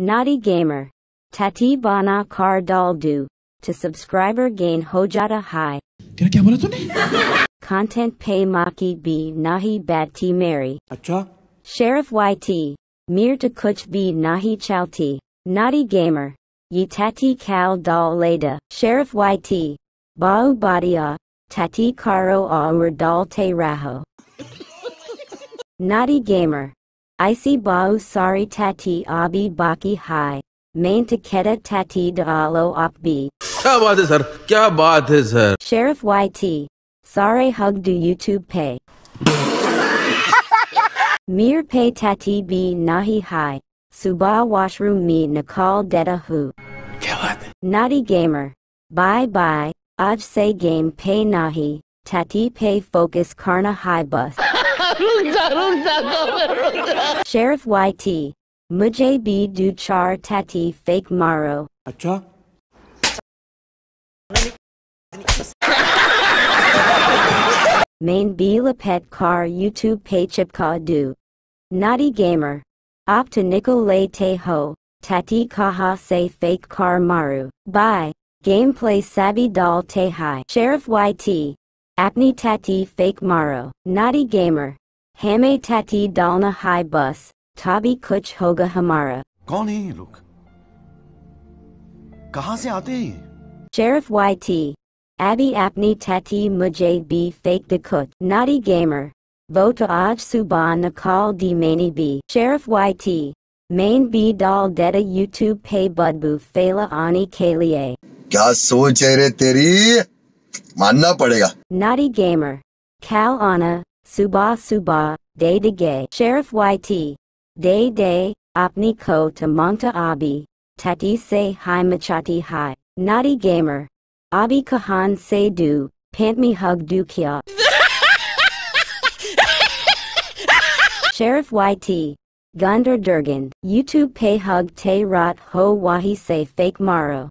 Noty Gamer. Tati Bana Kar Dal Do. To subscriber gain Hojata High. Content pay Maki B Nahi Batti Mary. Acha? Sheriff YT. Mir to kuch B Nahi Chalti. Noty Gamer. Ye Tati Kal Dal Leda. Sheriff YT. Bau Badia. Tati Karo Aur Dal Te Raho. Noty Gamer. Isi bau sari tati abhi baki hai. Main taketa tati daalo opbi. क्या बात है sir क्या बात है sir Sheriff YT. Sorry hug do YouTube pay. Mir pay tati bi nahi hai. Suba washroom me nakal deta hu. क्या बात Noty gamer. Bye bye. Aj se game pay nahi. Tati pay focus karna high bus. Sheriff YT, mujay b दो चार टैटी फेक मारो Main B Lapet Car YouTube Pay Ka du. Noty Gamer. Opta Nicole Te Ho. Tati Kaha Se Fake Car Maru. Bye. Gameplay Sabi doll Te Hai. Sheriff YT. Apni Tati Fake Maro. Noty Gamer. हमें टैटी डालना है बस तभी कुछ होगा हमारा कौन है ये लोग? कहाँ से आते हैं शेरिफ वाईटी अभी अपनी टैटी मुझे भी फेंक दिखुट नारी गेमर वो तो आज सुबह निकाल दी मैंने भी शेरिफ वाईटी मैन बी डाल डेटा यूट्यूब पे बदबू फैला आने के लिए क्या सोच है रे तेरी? मानना पड़ेगा। नारी गेमर Cal आना Suba Suba. Day de Gay. Sheriff YT. Day Day. Apni Ko to Monta Abi. Tati Say Hi Machati Hi. Noty Gamer. Abi Kahan Say do, Pant me hug do kya. Sheriff YT. Gundar Durgan. YouTube pay hug te rot ho wahi say fake maro.